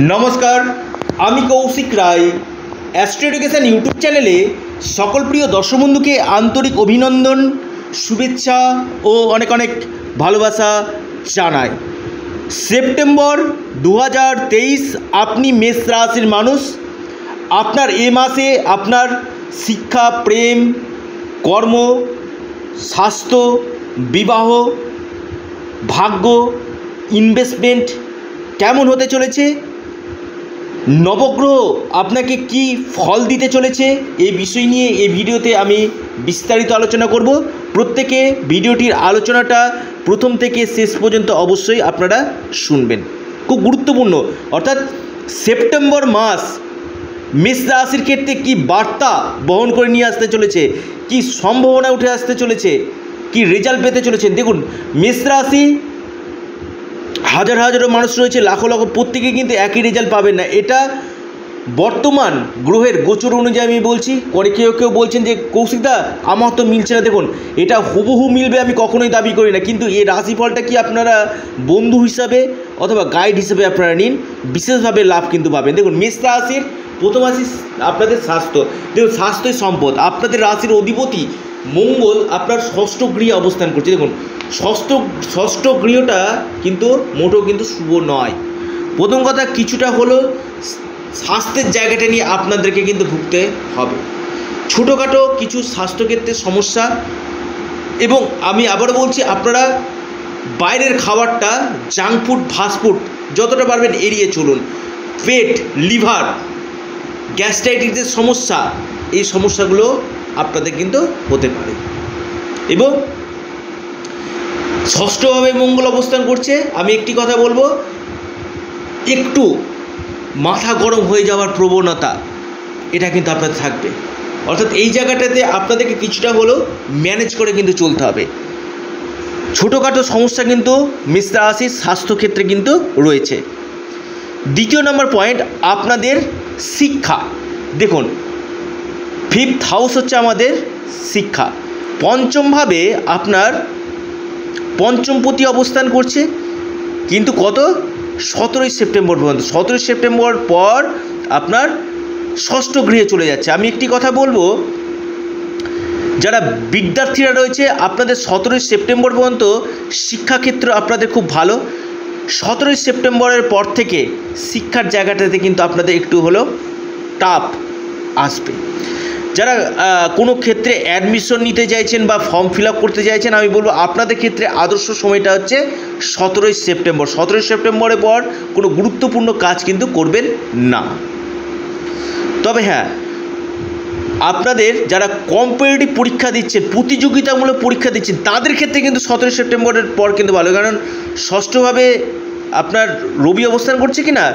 নমস্কার, আমি Kaushik Roy. Astro education YouTube চ্যানেলে সকল প্রিয় দর্শক বন্ধুকে আন্তরিক অভিনন্দন, শুভেচ্ছা ও অনেক অনেক ভালোবাসা জানাই। সেপ্টেম্বর দু হাজার তেইশ, আপনি মেষ রাশির মানুষ। আপনার এ মাসে আপনার শিক্ষা, প্রেম, কর্ম, স্বাস্থ্য, বিবাহ, ভাগ্য ইনভেস্টমেন্ট কেমন হতে চলেছে? নবগ্রহ আপনাকে কি ফল দিতে চলেছে? এই বিষয় নিয়ে এই ভিডিওতে আমি বিস্তারিত আলোচনা করব। প্রত্যেকে ভিডিওটির আলোচনাটা প্রথম থেকে শেষ পর্যন্ত অবশ্যই আপনারা শুনবেন। খুব গুরুত্বপূর্ণ। অর্থাৎ সেপ্টেম্বর মাস মেষ রাশির ক্ষেত্রে কি বার্তা বহন করে নিয়ে আসতে চলেছে? কি সম্ভাবনা উঠে আসতে চলেছে? কি রেজাল্ট পেতে চলেছেন দেখুন, মেষ রাশি হাজার হাজারো মানুষ রয়েছে, লাখো লাখো প্রত্যেকে কিন্তু একই রেজাল্ট পাবেন না। এটা বর্তমান গ্রহের গোচর অনুযায়ী আমি বলছি পরে কেউ কেউ বলছেন যে কৌশিকদা আমার তো মিলছে না। দেখুন, এটা হুবহু মিলবে আমি কখনোই দাবি করি না। কিন্তু এই রাশিফলটা কি আপনারা বন্ধু হিসাবে অথবা গাইড হিসেবে আপনারা নিন, বিশেষভাবে লাভ কিন্তু পাবেন। দেখুন, মেষ রাশির প্রথম রাশি আপনাদের স্বাস্থ্য। দেখুন, স্বাস্থ্যই সম্পদ। আপনাদের রাশির অধিপতি মঙ্গল আপনার ষষ্ঠ গৃহে অবস্থান করছে। দেখুন, ষষ্ঠ ষষ্ঠ গৃহটা কিন্তু মোটেও কিন্তু শুভ নয়। প্রথম কথা, কিছুটা হলো স্বাস্থ্যের জায়গাটা নিয়ে আপনাদেরকে কিন্তু ভুগতে হবে। ছোটোখাটো কিছু স্বাস্থ্যক্ষেত্রের সমস্যা এবং আমি আবার বলছি, আপনারা বাইরের খাবারটা জাঙ্ক ফুড ফাস্টফুড যতটা পারবেন এড়িয়ে চলুন। পেট, লিভার, গ্যাস্ট্রাইটিসের সমস্যা, এই সমস্যাগুলো আপনাদের কিন্তু হতে পারে। এবং ষষ্ঠভাবে মঙ্গল অবস্থান করছে। আমি একটি কথা বলব, একটু মাথা গরম হয়ে যাওয়ার প্রবণতা, এটা কিন্তু আপনাদের থাকবে। অর্থাৎ এই জায়গাটাতে আপনাদেরকে কিছুটা হলেও ম্যানেজ করে কিন্তু চলতে হবে। ছোটোখাটো সমস্যা কিন্তু মিস্টার রাশির স্বাস্থ্যক্ষেত্রে কিন্তু রয়েছে। দ্বিতীয় নম্বর পয়েন্ট আপনাদের শিক্ষা। দেখুন ফিফথ হাউস হচ্ছে আমাদের শিক্ষা। পঞ্চমভাবে আপনার পঞ্চমপতি অবস্থান করছে, কিন্তু কত? সতেরোই সেপ্টেম্বর পর্যন্ত। সতেরোই সেপ্টেম্বর পর আপনার ষষ্ঠ গৃহে চলে যাচ্ছে। আমি একটি কথা বলব, যারা বিদ্যার্থীরা রয়েছে, আপনাদের সতেরোই সেপ্টেম্বর পর্যন্ত শিক্ষাক্ষেত্র আপনাদের খুব ভালো। সতেরোই সেপ্টেম্বরের পর থেকে শিক্ষার জায়গাটাতে কিন্তু আপনাদের একটু হলেও টাফ আসবে। যারা কোনো ক্ষেত্রে অ্যাডমিশন নিতে চাইছেন বা ফর্ম ফিল করতে চাইছেন, আমি বলব আপনাদের ক্ষেত্রে আদর্শ সময়টা হচ্ছে সতেরোই সেপ্টেম্বর। সতেরোই সেপ্টেম্বরের পর কোনো গুরুত্বপূর্ণ কাজ কিন্তু করবেন না। তবে হ্যাঁ আপনাদের যারা কম্পিটিটিভ পরীক্ষা দিচ্ছেন, প্রতিযোগিতামূলক পরীক্ষা দিচ্ছেন, তাদের ক্ষেত্রে কিন্তু সতেরোই সেপ্টেম্বরের পর কিন্তু ভালো। কারণ ষষ্ঠভাবে আপনার রবি অবস্থান করছে কি না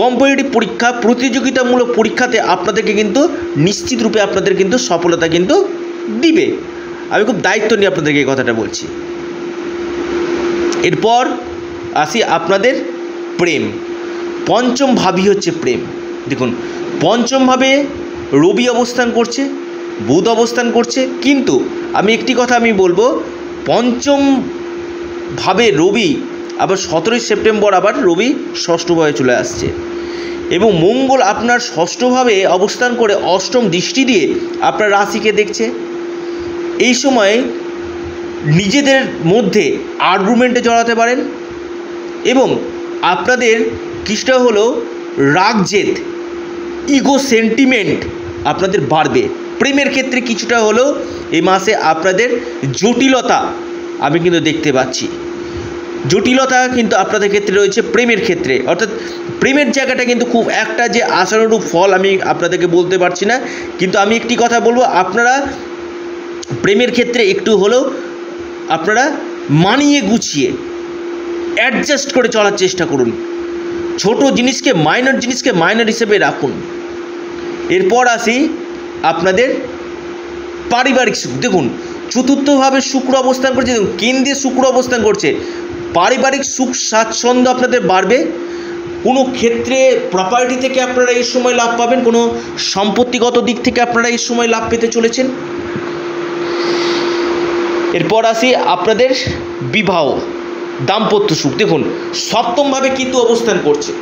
কম্পিটিটিভ পরীক্ষা, প্রতিযোগিতামূলক পরীক্ষাতে আপনাদেরকে কিন্তু নিশ্চিত রূপে আপনাদের কিন্তু সফলতা কিন্তু দিবে। আমি খুব দায়িত্ব নিয়ে আপনাদেরকে এই কথাটা বলছি। এরপর আসি আপনাদের প্রেম। পঞ্চম ভাবই হচ্ছে প্রেম। দেখুন পঞ্চমভাবে রবি অবস্থান করছে, বুধ অবস্থান করছে, কিন্তু আমি একটি কথা আমি বলব, পঞ্চম ভাবে রবি আবার সতেরোই সেপ্টেম্বর আবার রবি ষষ্ঠভাবে চলে আসছে। এবং মঙ্গল আপনার ষষ্ঠভাবে অবস্থান করে অষ্টম দৃষ্টি দিয়ে আপনার রাশিকে দেখছে। এই সময় নিজেদের মধ্যে আর্গুমেন্টে জড়াতে পারেন এবং আপনাদের কিছুটা হলো রাগ জেদ ইগো সেন্টিমেন্ট আপনাদের বাড়বে। প্রেমের ক্ষেত্রে কিছুটা হলেও এই মাসে আপনাদের জটিলতা আমি কিন্তু দেখতে পাচ্ছি। জটিলতা কিন্তু আপনাদের ক্ষেত্রে রয়েছে, প্রেমের ক্ষেত্রে। অর্থাৎ প্রেমের জায়গাটা কিন্তু খুব একটা যে আশানুরূপ ফল আমি আপনাদেরকে বলতে পারছি না। কিন্তু আমি একটি কথা বলব, আপনারা প্রেমের ক্ষেত্রে একটু হলেও আপনারা মানিয়ে গুছিয়ে অ্যাডজাস্ট করে চলার চেষ্টা করুন। ছোট জিনিসকে মাইনর জিনিসকে মাইনর হিসেবে রাখুন। এরপর আসি আপনাদের পারিবারিক সুখ। দেখুন, চতুর্থভাবে শুক্র অবস্থান করছে, দেখুন, কেন্দ্রে শুক্র অবস্থান করছে। পারিবারিক সুখ স্বাচ্ছন্দ্য আপনাদের বাড়বে। কোনো ক্ষেত্রে প্রপার্টি থেকে আপনারা এই সময় লাভ পাবেন, কোনো সম্পত্তিগত দিক থেকে আপনারা এই সময় লাভ পেতে চলেছেন। এরপর আসি আপনাদের বিবাহ, দাম্পত্য সুখ। দেখুন, সপ্তমভাবে কিন্তু অবস্থান করছে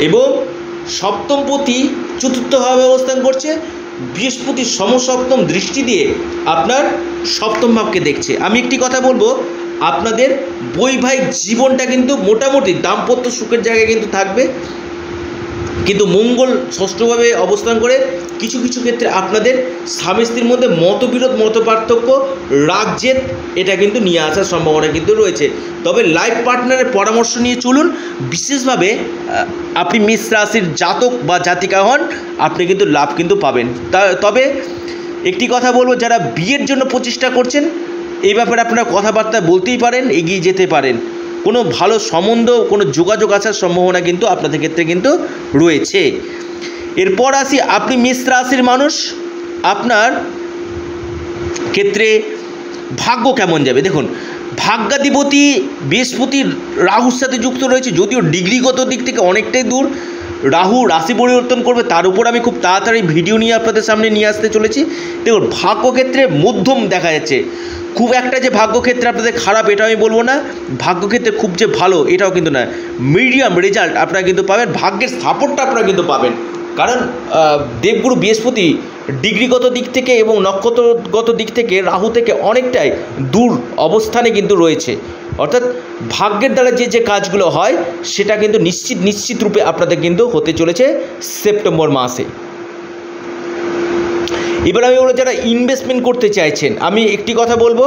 এবং সপ্তম সপ্তমপতি চতুর্থভাবে অবস্থান করছে। বৃহস্পতি সমসপ্তম দৃষ্টি দিয়ে আপনার সপ্তম ভাবকে দেখছে। আমি একটি কথা বলব আপনাদের বৈবাহিক জীবনটা কিন্তু মোটামুটি দাম্পত্য সুখের জায়গায় কিন্তু থাকবে। কিন্তু মঙ্গল ষষ্ঠভাবে অবস্থান করে কিছু কিছু ক্ষেত্রে আপনাদের স্বামী স্ত্রীর মধ্যে মতবিরোধ মত পার্থক্য রাগজেদ, এটা কিন্তু নিয়ে আসার সম্ভাবনা কিন্তু রয়েছে। তবে লাইফ পার্টনারের পরামর্শ নিয়ে চলুন, বিশেষভাবে আপনি মিস রাশির জাতক বা জাতিকা হন, আপনি কিন্তু লাভ কিন্তু পাবেন। তবে একটি কথা বলব, যারা বিয়ের জন্য প্রচেষ্টা করছেন এই ব্যাপারে আপনারা কথাবার্তা বলতেই পারেন, এগিয়ে যেতে পারেন। কোনো ভালো সম্বন্ধ, কোনো যোগাযোগ আসার সম্ভাবনা কিন্তু আপনাদের ক্ষেত্রে কিন্তু রয়েছে। এরপর আসি, আপনি মিস রাশির মানুষ, আপনার ক্ষেত্রে ভাগ্য কেমন যাবে? দেখুন, ভাগ্যাধিপতি বৃহস্পতি রাহুর সাথে যুক্ত রয়েছে, যদিও ডিগ্রিগত দিক থেকে অনেকটাই দূর রাহু রাশি পরিবর্তন করবে, তার উপর আমি খুব তাড়াতাড়ি ভিডিও নিয়ে আপনাদের সামনে নিয়ে আসতে চলেছি। দেখুন, ভাগ্যক্ষেত্রে মধ্যম দেখা যাচ্ছে। খুব একটা যে ভাগ্যক্ষেত্রে আপনাদের খারাপ এটা আমি বলব না। ভাগ্যক্ষেত্রে খুব যে ভালো এটাও কিন্তু না মিডিয়াম রেজাল্ট আপনারা কিন্তু পাবেন, ভাগ্যের সাপোর্টটা আপনারা কিন্তু পাবেন। কারণ দেবগুরু বৃহস্পতি ডিগ্রিগত দিক থেকে এবং নক্ষত্রগত দিক থেকে রাহু থেকে অনেকটাই দূর অবস্থানে কিন্তু রয়েছে। অর্থাৎ ভাগ্যের দ্বারা যে যে কাজগুলো হয়, সেটা কিন্তু নিশ্চিত নিশ্চিত রূপে আপনাদের কিন্তু হতে চলেছে সেপ্টেম্বর মাসে। এবার আমি বলব, যারা ইনভেস্টমেন্ট করতে চাইছেন, আমি একটি কথা বলব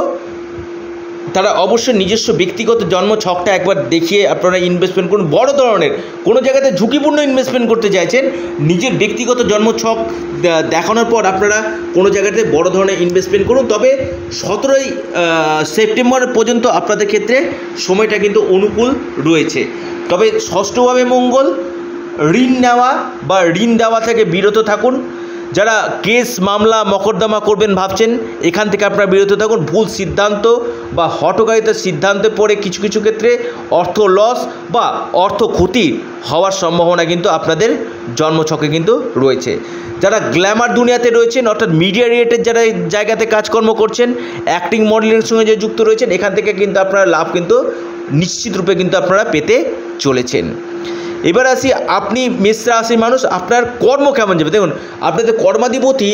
তারা অবশ্যই নিজস্ব ব্যক্তিগত জন্ম ছকটা একবার দেখিয়ে আপনারা ইনভেস্টমেন্ট করুন। বড় ধরনের, কোনো জায়গাতে ঝুঁকিপূর্ণ ইনভেস্টমেন্ট করতে চাইছেন, নিজের ব্যক্তিগত জন্ম ছক দেখানোর পর আপনারা কোনো জায়গাতে বড় ধরনের ইনভেস্টমেন্ট করুন। তবে সতেরোই সেপ্টেম্বর পর্যন্ত আপনাদের ক্ষেত্রে সময়টা কিন্তু অনুকূল রয়েছে। তবে ষষ্ঠভাবে মঙ্গল, ঋণ নেওয়া বা ঋণ দেওয়া থেকে বিরত থাকুন। যারা কেস, মামলা, মকদ্দমা করবেন ভাবছেন, এখান থেকে আপনারা বিরত থাকুন। ভুল সিদ্ধান্ত বা হটকারিতার সিদ্ধান্তে পড়ে কিছু কিছু ক্ষেত্রে অর্থ লস বা অর্থ ক্ষতি হওয়ার সম্ভাবনা কিন্তু আপনাদের জন্মছকে কিন্তু রয়েছে। যারা গ্ল্যামার দুনিয়াতে রয়েছেন, অর্থাৎ মিডিয়া রিলেটেড যারা জায়গাতে কাজকর্ম করছেন অ্যাক্টিং মডেলের সঙ্গে যে যুক্ত রয়েছেন, এখান থেকে কিন্তু আপনারা লাভ কিন্তু নিশ্চিত রূপে কিন্তু আপনারা পেতে চলেছেন। এবার আসি, আপনি মেষ রাশির মানুষ, আপনার কর্ম কেমন যাবে? দেখুন, আপনাদের কর্মাধিপতি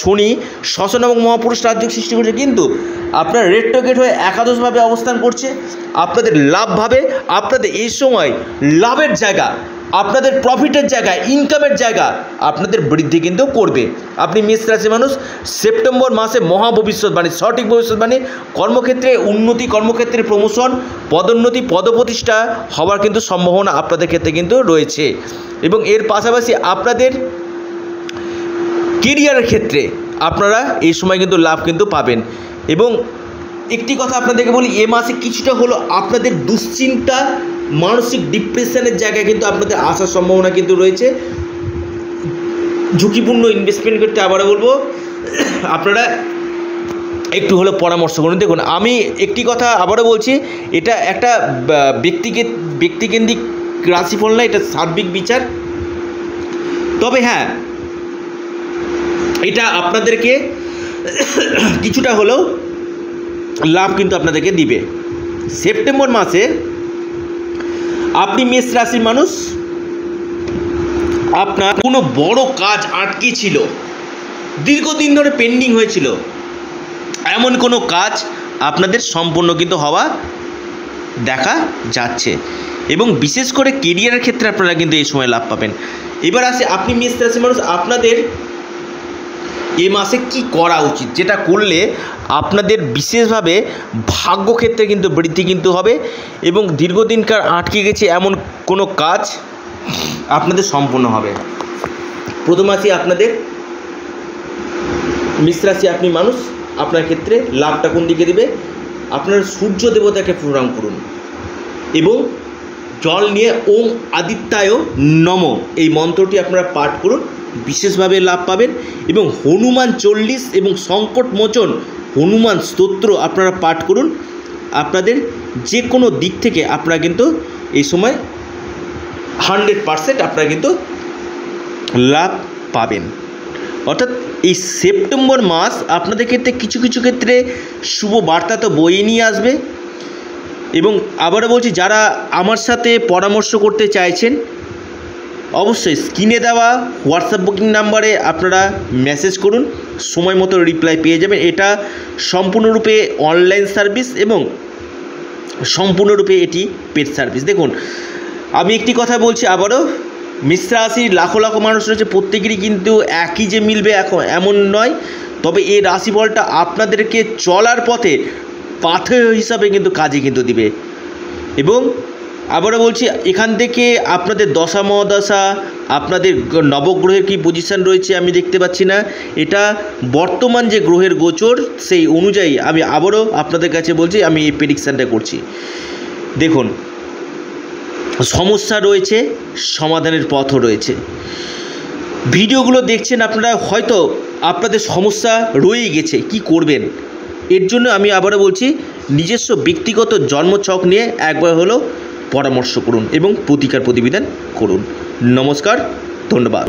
শনি শ্মশান এবং মহাপুরুষ রাজ্য সৃষ্টি করছে, কিন্তু আপনার রেট্রোগেট হয়ে একাদশভাবে অবস্থান করছে, আপনাদের লাভভাবে আপনাদের এই সময় লাভের জায়গা আপনাদের প্রফিটের জায়গা ইনকামের জায়গা আপনাদের বৃদ্ধি কিন্তু করবে। আপনি মেষ রাশির মানুষ, সেপ্টেম্বর মাসে মহা ভবিষ্যৎবাণী, সঠিক ভবিষ্যৎবাণী, কর্মক্ষেত্রে উন্নতি, কর্মক্ষেত্রে প্রমোশন পদোন্নতি, পদপ্রতিষ্ঠা হওয়ার কিন্তু সম্ভাবনা আপনাদের ক্ষেত্রে কিন্তু রয়েছে। এবং এর পাশাপাশি আপনাদের কেরিয়ারের ক্ষেত্রে আপনারা এই সময় কিন্তু লাভ কিন্তু পাবেন। এবং একটি কথা আপনাদেরকে বলি, এ মাসে কিছুটা হলো আপনাদের দুশ্চিন্তা মানসিক ডিপ্রেশনের জায়গায় কিন্তু আপনাদের আসার সম্ভাবনা কিন্তু রয়েছে। ঝুঁকিপূর্ণ ইনভেস্টমেন্ট করতে আবারও বলব। আপনারা একটু হলো পরামর্শ করুন। দেখুন, আমি একটি কথা আবারও বলছি, এটা একটা ব্যক্তিকে, ব্যক্তিকেন্দ্রিক রাশিফল না, এটা সার্বিক বিচার। তবে হ্যাঁ এটা আপনাদেরকে কিছুটা হলেও লাভ কিন্তু আপনাদেরকে দিবে। সেপ্টেম্বর মাসে আপনি মেষ রাশির মানুষ? আপনার কোনো বড় কাজ আটকে ছিল? দীর্ঘদিন ধরে পেন্ডিং হয়েছিল। এমন কোনো কাজ আপনাদের সম্পূর্ণ কিন্তু হওয়া দেখা যাচ্ছে। এবং বিশেষ করে কেরিয়ারের ক্ষেত্রে আপনারা কিন্তু এই সময় লাভ পাবেন। এবার আসে, আপনি মেষ রাশির মানুষ, আপনাদের এ মাসে কি করা উচিত? যেটা করলে আপনাদের বিশেষভাবে ভাগ্যক্ষেত্রে কিন্তু বৃদ্ধি কিন্তু হবে এবং দীর্ঘদিনকার আটকে গেছে এমন কোনো কাজ আপনাদের সম্পূর্ণ হবে। প্রথম আসি আপনাদের মিশ্রাশি আপনি মানুষ, আপনার ক্ষেত্রে লাভটা কোন দিকে দেবে? আপনার সূর্য দেবতাকে প্রণাম করুন এবং জল নিয়ে ওম আদিত্যায় নম এই মন্ত্রটি আপনারা পাঠ করুন। বিশেষভাবে লাভ পাবেন এবং হনুমান চল্লিশ এবং সংকট মোচন হনুমান স্তোত্র আপনারা পাঠ করুন। আপনাদের যে কোনো দিক থেকে আপনারা কিন্তু এই সময় হান্ড্রেড পারসেন্ট আপনারা কিন্তু লাভ পাবেন। অর্থাৎ এই সেপ্টেম্বর মাস আপনাদের ক্ষেত্রে কিছু কিছু ক্ষেত্রে শুভ বার্তা তো বয়ে নিয়ে আসবে। এবং আবারও বলছি, যারা আমার সাথে পরামর্শ করতে চাইছেন অবশ্যই স্ক্রিনে দেওয়া হোয়াটসঅ্যাপ বুকিং নাম্বারে আপনারা মেসেজ করুন, সময় মতো রিপ্লাই পেয়ে যাবেন। এটা সম্পূর্ণরূপে অনলাইন সার্ভিস এবং সম্পূর্ণরূপে এটি পেড সার্ভিস দেখুন, আমি একটি কথা বলছি আবারও, মিশ্র রাশির লাখো লাখো মানুষ রয়েছে, প্রত্যেকেরই কিন্তু একই যে মিলবে এখন, এমন নয়। তবে এই রাশিফলটা আপনাদেরকে চলার পথে পাথেয় হিসাবে কিন্তু কাজে কিন্তু দিবে। এবং আবারও বলছি, এখান থেকে আপনাদের দশা, মহাদশা, আপনাদের নবগ্রহের কী পজিশান রয়েছে আমি দেখতে পাচ্ছি না। এটা বর্তমান যে গ্রহের গোচর, সেই অনুযায়ী আমি আবারও আপনাদের কাছে বলছি, আমি এই প্রেডিকশানটা করছি। দেখুন, সমস্যা রয়েছে, সমাধানের পথও রয়েছে। ভিডিওগুলো দেখছেন আপনারা, হয়তো আপনাদের সমস্যা রয়েই গেছে, কি করবেন? এর জন্য আমি আবারও বলছি, নিজস্ব ব্যক্তিগত জন্মছক নিয়ে একবার হলো পরামর্শ করুন এবং প্রতিকার প্রতিবেদন করুন। নমস্কার ধন্যবাদ।